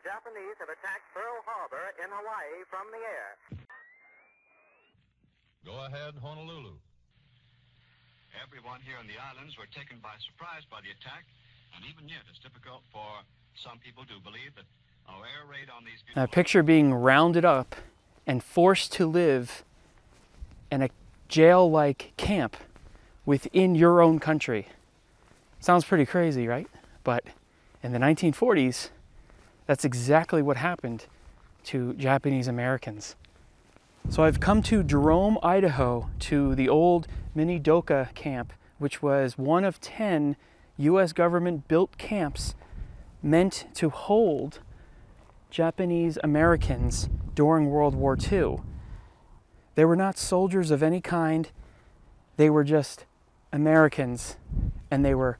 the Japanese have attacked Pearl Harbor in Hawaii from the air. Go ahead, Honolulu. Everyone here in the islands were taken by surprise by the attack, and even yet it's difficult for some people to believe that our air raid on these Now picture being rounded up and forced to live in a jail-like camp within your own country. Sounds pretty crazy, right? But in the 1940s, that's exactly what happened to Japanese Americans. So I've come to Jerome, Idaho, to the old Minidoka camp, which was one of 10 US government built camps meant to hold Japanese Americans during World War II. They were not soldiers of any kind, they were just Americans, and they were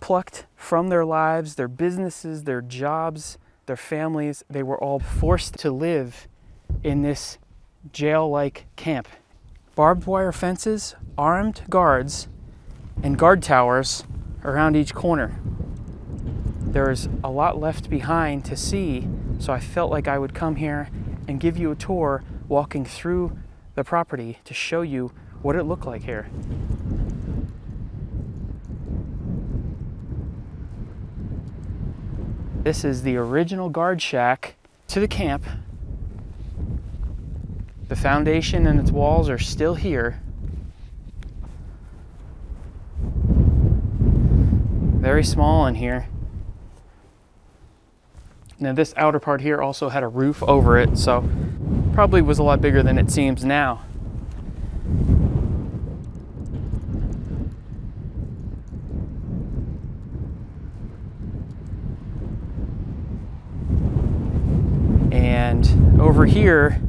plucked from their lives, their businesses, their jobs, their families. They were all forced to live in this jail like camp. Barbed wire fences, armed guards, and guard towers around each corner. There's a lot left behind to see, so I felt like I would come here and give you a tour walking through the property to show you what it looked like here. This is the original guard shack to the camp. The foundation and its walls are still here. Very small in here. Now this outer part here also had a roof over it, so probably was a lot bigger than it seems now. And over here,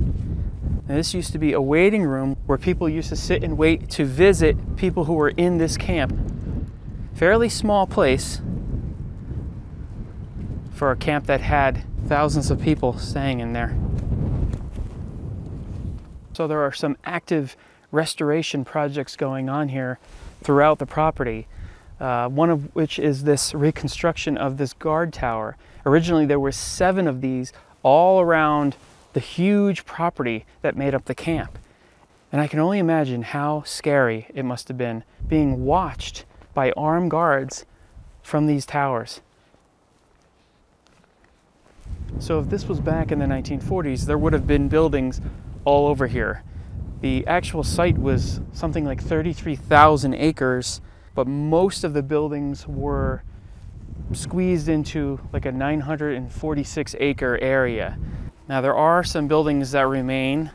this used to be a waiting room where people used to sit and wait to visit people who were in this camp. Fairly small place for a camp that had thousands of people staying in there. So there are some active restoration projects going on here throughout the property. Uh, one of which is this reconstruction of this guard tower. Originally there were seven of these all around the huge property that made up the camp. And I can only imagine how scary it must have been being watched by armed guards from these towers. So if this was back in the 1940s, there would have been buildings all over here. The actual site was something like 33,000 acres, but most of the buildings were squeezed into like a 946 acre area. Now there are some buildings that remain,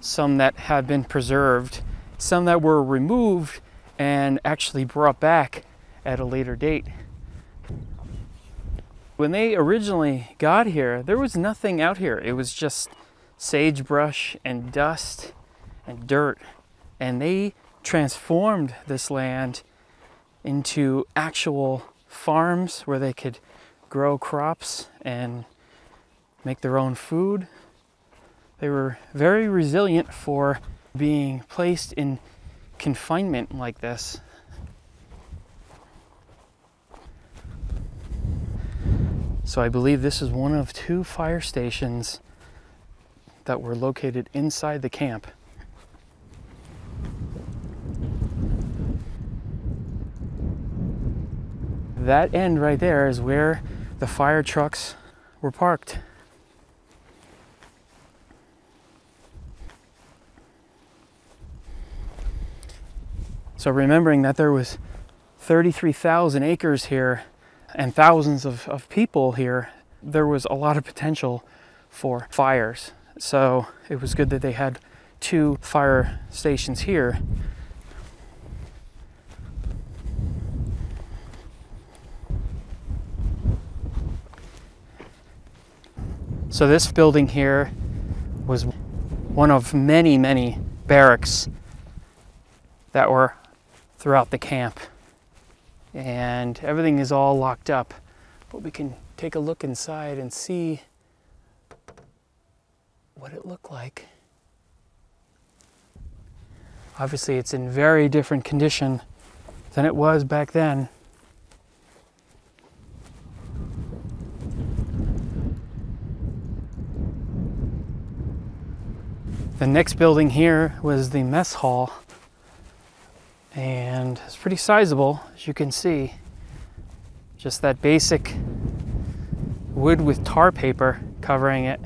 some that have been preserved, some that were removed and actually brought back at a later date. When they originally got here, there was nothing out here. It was just sagebrush and dust and dirt. And they transformed this land into actual farms where they could grow crops and make their own food. They were very resilient for being placed in confinement like this. So I believe this is one of two fire stations that were located inside the camp. That end right there is where the fire trucks were parked. So remembering that there was 33,000 acres here and thousands of, of people here, there was a lot of potential for fires. So it was good that they had two fire stations here. So this building here was one of many, many barracks that were throughout the camp. And everything is all locked up. But we can take a look inside and see what it looked like. Obviously, it's in very different condition than it was back then. The next building here was the mess hall, and it's pretty sizable, as you can see. Just that basic wood with tar paper covering it.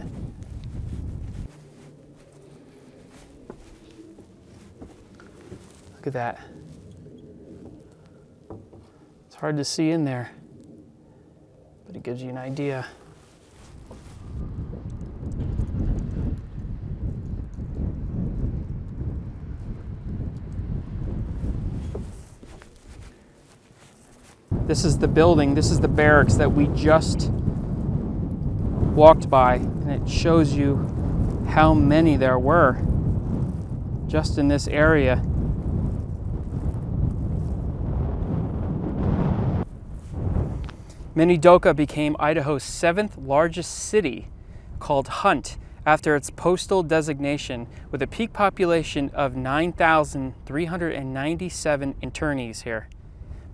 Look at that. It's hard to see in there, but it gives you an idea. This is the building, this is the barracks that we just walked by, and it shows you how many there were just in this area. Minidoka became Idaho's seventh largest city, called Hunt, after its postal designation, with a peak population of 9,397 internees here.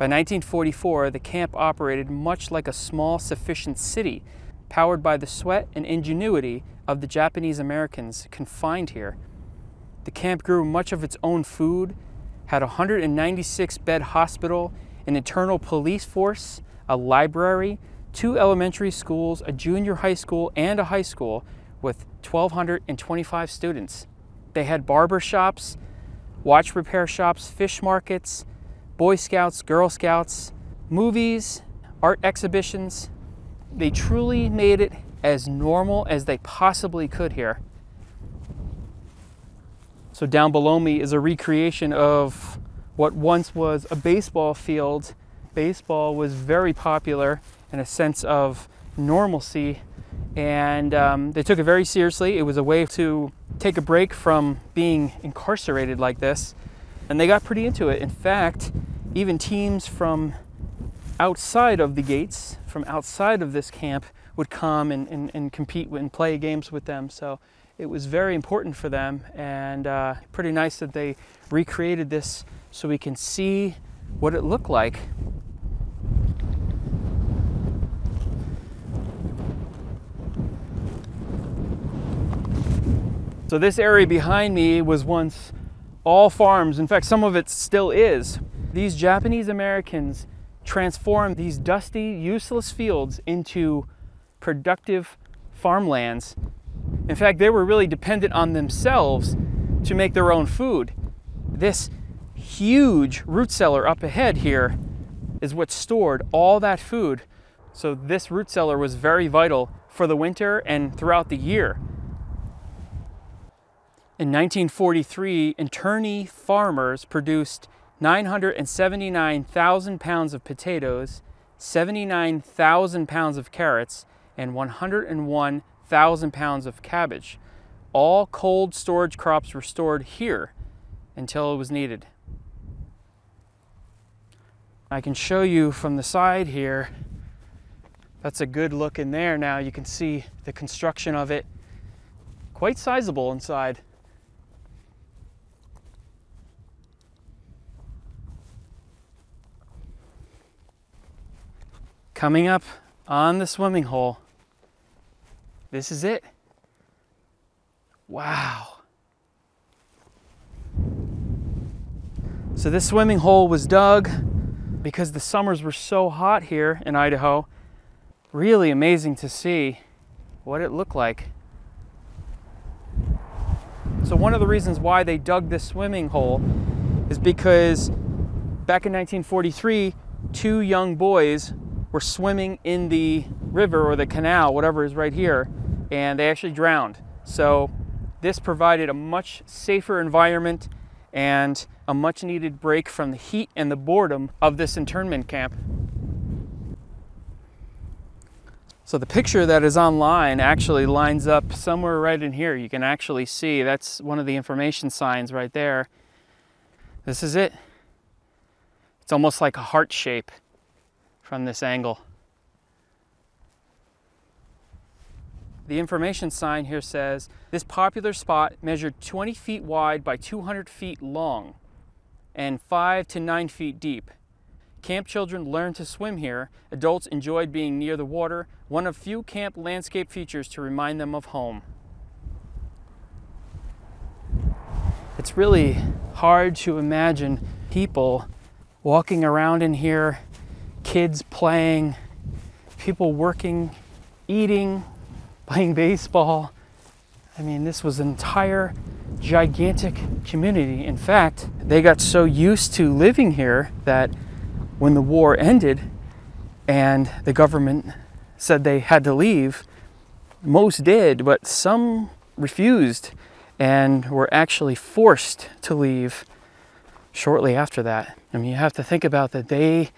By 1944, the camp operated much like a small, sufficient city, powered by the sweat and ingenuity of the Japanese Americans confined here. The camp grew much of its own food, had a 196 bed hospital, an internal police force, a library, two elementary schools, a junior high school, and a high school with 1,225 students. They had barber shops, watch repair shops, fish markets, Boy Scouts, Girl Scouts, movies, art exhibitions. They truly made it as normal as they possibly could here. So down below me is a recreation of what once was a baseball field. Baseball was very popular in a sense of normalcy, and um, they took it very seriously. It was a way to take a break from being incarcerated like this, and they got pretty into it. In fact, even teams from outside of the gates, from outside of this camp, would come and, and, and compete and play games with them. So it was very important for them and uh, pretty nice that they recreated this so we can see what it looked like. So this area behind me was once all farms. In fact, some of it still is. These Japanese Americans transformed these dusty, useless fields into productive farmlands. In fact, they were really dependent on themselves to make their own food. This huge root cellar up ahead here is what stored all that food. So this root cellar was very vital for the winter and throughout the year. In 1943, internee farmers produced 979,000 pounds of potatoes, 79,000 pounds of carrots, and 101,000 pounds of cabbage. All cold storage crops were stored here until it was needed. I can show you from the side here. That's a good look in there now. You can see the construction of it. Quite sizable inside. Coming up on the swimming hole, this is it. Wow. So this swimming hole was dug because the summers were so hot here in Idaho. Really amazing to see what it looked like. So one of the reasons why they dug this swimming hole is because back in 1943, two young boys were swimming in the river or the canal, whatever is right here, and they actually drowned. So this provided a much safer environment and a much needed break from the heat and the boredom of this internment camp. So the picture that is online actually lines up somewhere right in here. You can actually see that's one of the information signs right there. This is it. It's almost like a heart shape from this angle. The information sign here says this popular spot measured 20 feet wide by 200 feet long and 5 to 9 feet deep. Camp children learned to swim here. Adults enjoyed being near the water, one of few camp landscape features to remind them of home. It's really hard to imagine people walking around in here, kids playing, people working, eating, playing baseball. I mean, this was an entire gigantic community. In fact, they got so used to living here that when the war ended and the government said they had to leave, most did, but some refused and were actually forced to leave shortly after that. I mean, you have to think about that they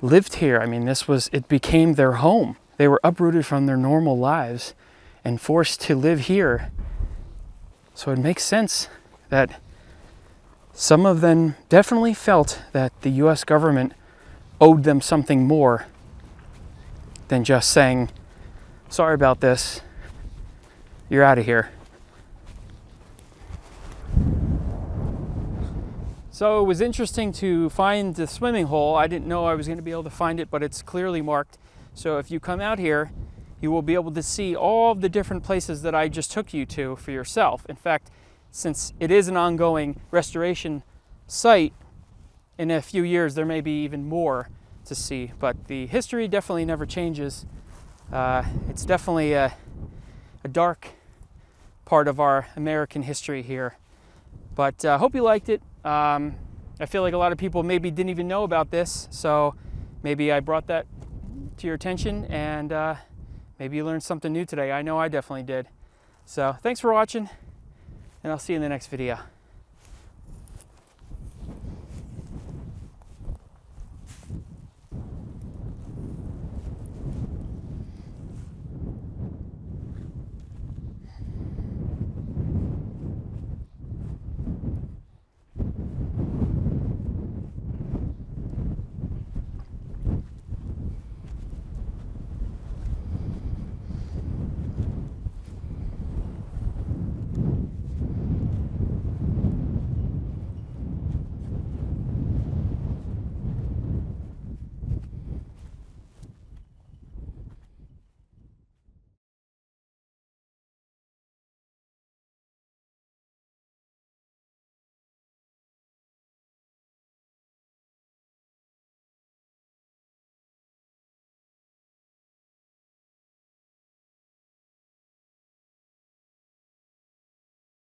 lived here. I mean, this was, it became their home. They were uprooted from their normal lives and forced to live here. So it makes sense that some of them definitely felt that the US government owed them something more than just saying, sorry about this, you're out of here. So it was interesting to find the swimming hole. I didn't know I was going to be able to find it, but it's clearly marked. So if you come out here, you will be able to see all the different places that I just took you to for yourself. In fact, since it is an ongoing restoration site, in a few years there may be even more to see. But the history definitely never changes. Uh, it's definitely a, a dark part of our American history here. But I uh, hope you liked it. Um, I feel like a lot of people maybe didn't even know about this, so maybe I brought that to your attention and uh, maybe you learned something new today. I know I definitely did. So thanks for watching, and I'll see you in the next video.